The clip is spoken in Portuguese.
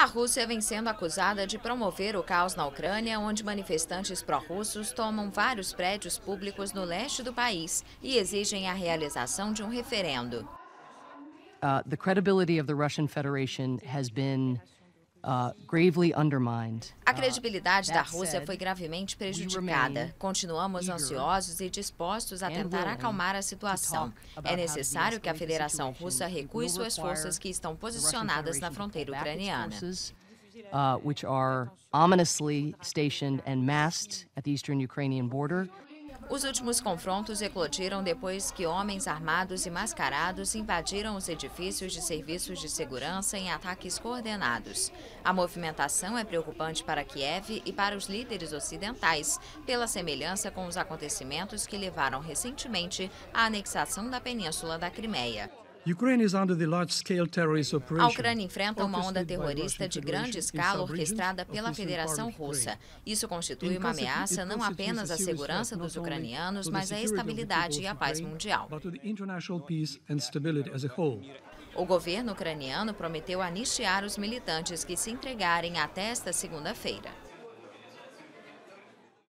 A Rússia vem sendo acusada de promover o caos na Ucrânia, onde manifestantes pró-russos tomam vários prédios públicos no leste do país e exigem a realização de um referendo. Uh, the credibility of the Russian Federation has been. A credibilidade uh, da Rússia foi gravemente prejudicada. Continuamos ansiosos e dispostos a tentar acalmar a situação. É necessário que a Federação Russa recue suas forças que estão posicionadas na fronteira ucraniana. Uh, which are ominously stationed and masked at the eastern Ukrainian border. Os últimos confrontos eclodiram depois que homens armados e mascarados invadiram os edifícios de serviços de segurança em ataques coordenados. A movimentação é preocupante para Kiev e para os líderes ocidentais, pela semelhança com os acontecimentos que levaram recentemente à anexação da península da Crimeia. A Ucrânia enfrenta uma onda terrorista de grande escala orquestrada pela Federação Russa. Isso constitui uma ameaça não apenas à segurança dos ucranianos, mas à estabilidade e à paz mundial. O governo ucraniano prometeu anistiar os militantes que se entregarem até esta segunda-feira.